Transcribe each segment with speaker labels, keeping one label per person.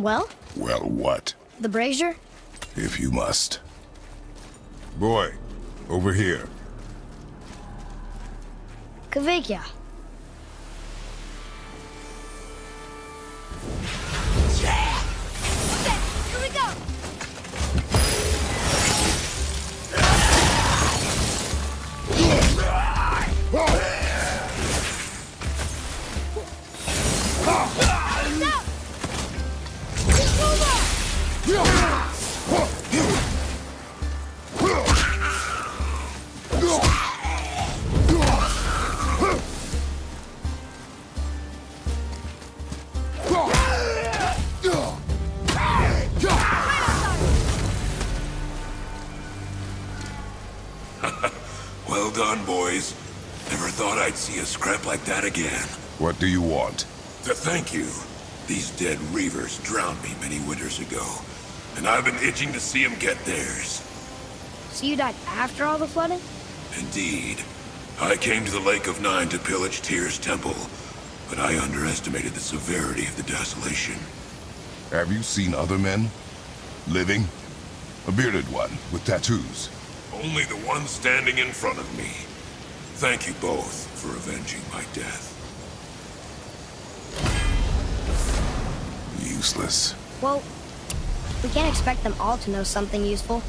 Speaker 1: Well,
Speaker 2: Well, what?
Speaker 1: the brazier?
Speaker 2: If you must. Boy, over here.
Speaker 1: Kavekya.
Speaker 3: Well done, boys. Never thought I'd see a scrap like that again.
Speaker 2: What do you want?
Speaker 3: To thank you. These dead reavers drowned me many winters ago, and I've been itching to see them get theirs.
Speaker 1: So you died after all the flooding?
Speaker 3: Indeed. I came to the Lake of Nine to pillage Tyr's temple, but I underestimated the severity of the desolation.
Speaker 2: Have you seen other men? Living? A bearded one with tattoos.
Speaker 3: Only the one standing in front of me. Thank you both for avenging my death.
Speaker 2: Useless.
Speaker 1: Well, we can't expect them all to know something useful.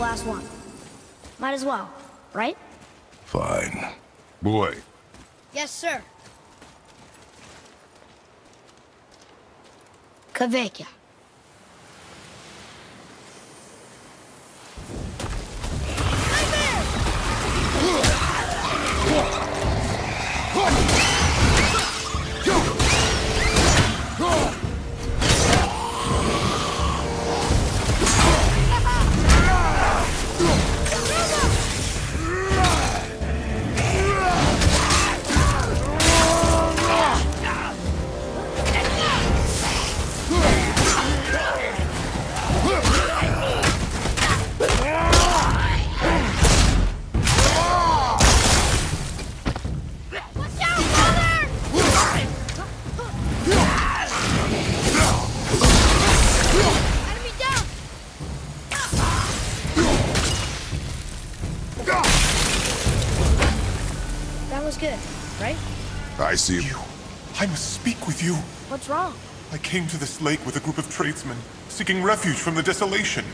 Speaker 1: Last one. Might as well. right?
Speaker 2: Fine. Boy,
Speaker 1: Yes, sir. Kavekya.
Speaker 2: I see.
Speaker 4: You. I must speak with you.
Speaker 1: What's wrong?
Speaker 4: I came to this lake with a group of tradesmen, seeking refuge from the desolation.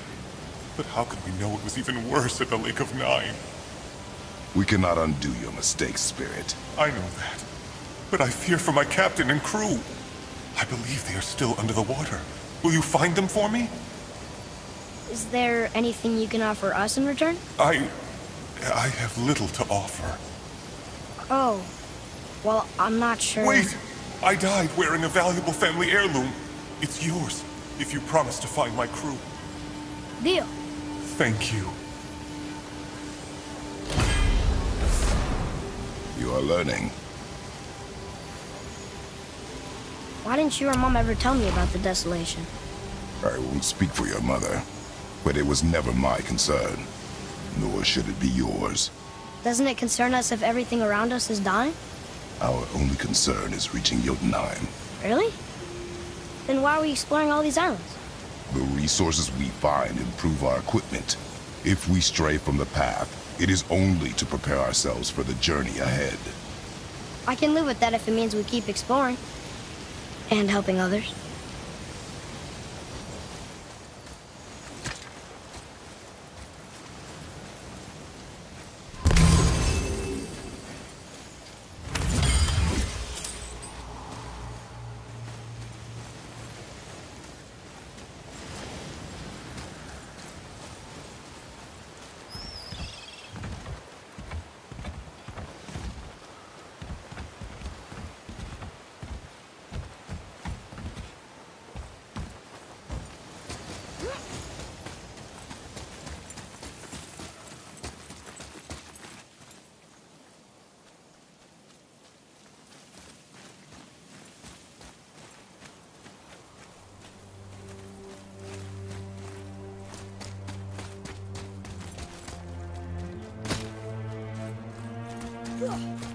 Speaker 4: But how could we know it was even worse at the Lake of Nine?
Speaker 2: We cannot undo your mistakes, Spirit.
Speaker 4: I know that. But I fear for my captain and crew. I believe they are still under the water. Will you find them for me?
Speaker 1: Is there anything you can offer us in return?
Speaker 4: I... I have little to offer.
Speaker 1: Oh. Well, I'm not sure.
Speaker 4: Wait! I died wearing a valuable family heirloom. It's yours, if you promise to find my crew.
Speaker 1: Deal.
Speaker 4: Thank you.
Speaker 2: You are learning.
Speaker 1: Why didn't you or Mom ever tell me about the desolation?
Speaker 2: I won't speak for your mother, but it was never my concern. Nor should it be yours.
Speaker 1: Doesn't it concern us if everything around us is dying?
Speaker 2: Our only concern is reaching Jotunheim.
Speaker 1: Really? Then why are we exploring all these islands?
Speaker 2: The resources we find improve our equipment. If we stray from the path, it is only to prepare ourselves for the journey ahead.
Speaker 1: I can live with that if it means we keep exploring. And helping others. 呵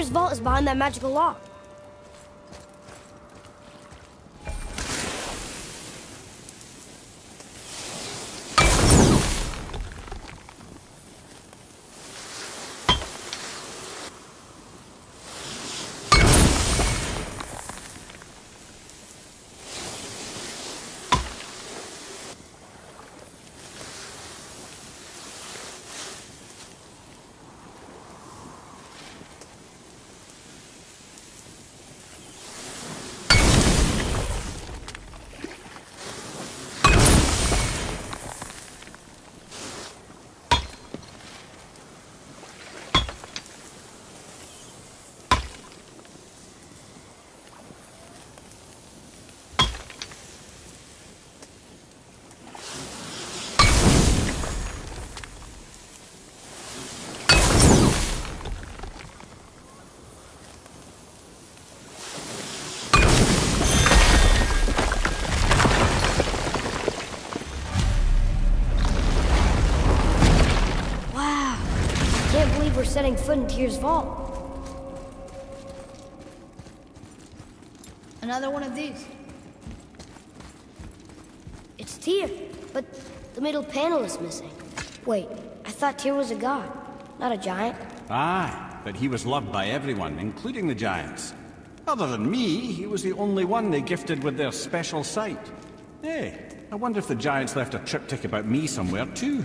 Speaker 1: Tyr's vault is behind that magical lock. Wow. Can't believe we're setting foot in Tyr's vault.
Speaker 5: Another one of these.
Speaker 1: It's Tyr, but the middle panel is missing. Wait, I thought Tyr was a god, not a giant.
Speaker 6: Aye, but he was loved by everyone, including the giants. Other than me, he was the only one they gifted with their special sight. Hey, I wonder if the giants left a triptych about me somewhere too.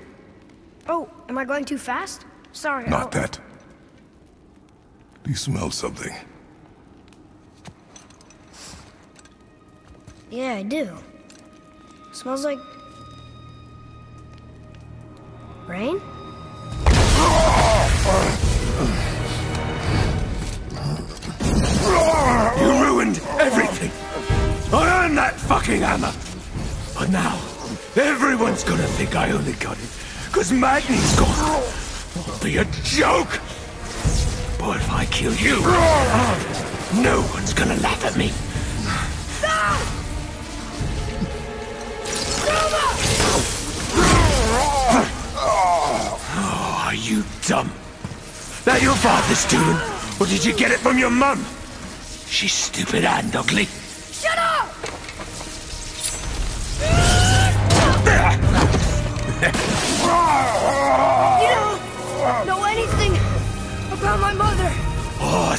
Speaker 1: Oh, am I going too fast? Sorry.
Speaker 2: Not
Speaker 1: I'll-
Speaker 2: that. Do you smell something?
Speaker 1: Yeah, I do. Smells like... Rain?
Speaker 7: You ruined everything. I earned that fucking hammer. But now, everyone's gonna think I only got it because Magni's gone. It'll be a joke. But if I kill you, no one's gonna laugh at me. Oh, are you dumb? That your father's doing? Or did you get it from your mum? She's stupid and ugly.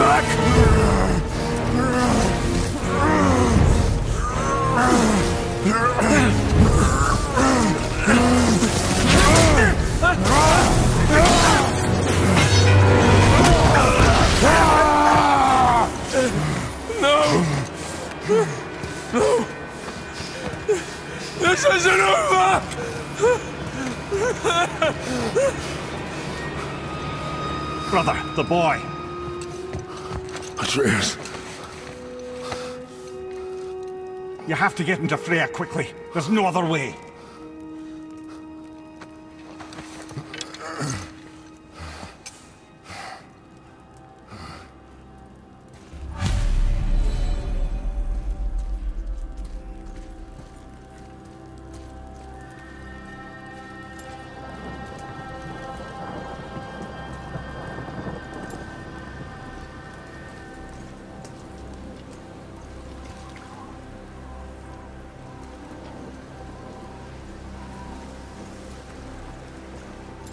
Speaker 7: Back! No! No! This isn't over!
Speaker 6: Brother, the boy.
Speaker 2: Atreus.
Speaker 6: You have to get into Freya quickly. There's no other way.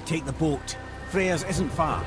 Speaker 6: Take the boat. Freya's isn't far.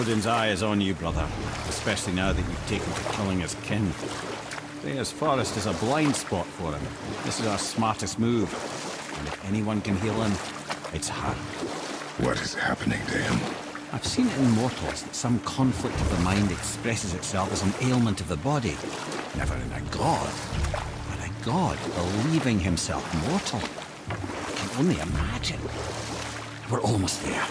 Speaker 6: Odin's eye is on you, brother. Especially now that you've taken to killing his kin. Freya's forest is a blind spot for him. This is our smartest move. And if anyone can heal him, it's her.
Speaker 2: What is happening to him?
Speaker 6: I've seen it in mortals that some conflict of the mind expresses itself as an ailment of the body. Never in a god, but a god believing himself mortal. I can only imagine. We're almost there.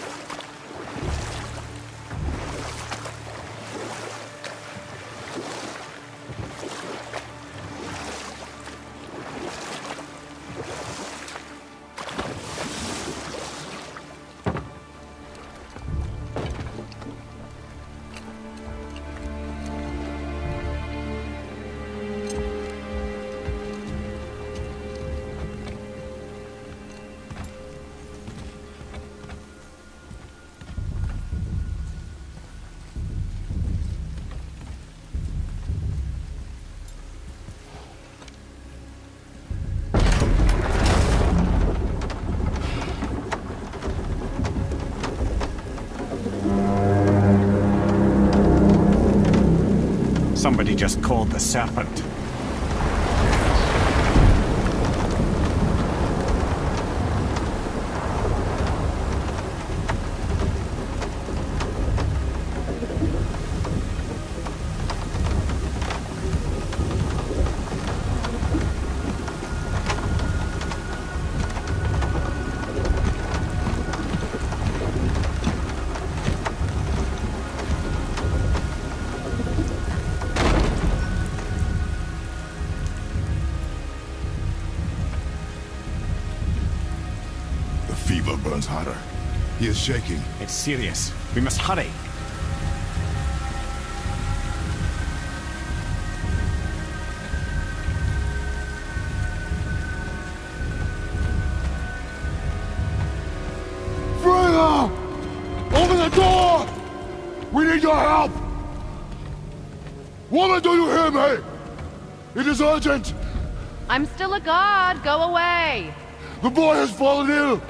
Speaker 6: Somebody just called the serpent.
Speaker 2: Fever hotter. He is shaking.
Speaker 6: It's serious. We must hurry.
Speaker 2: Freya! Open the door! We need your help! Woman, do you hear me? It is urgent!
Speaker 8: I'm still a god. Go away.
Speaker 2: The boy has fallen ill! Freya!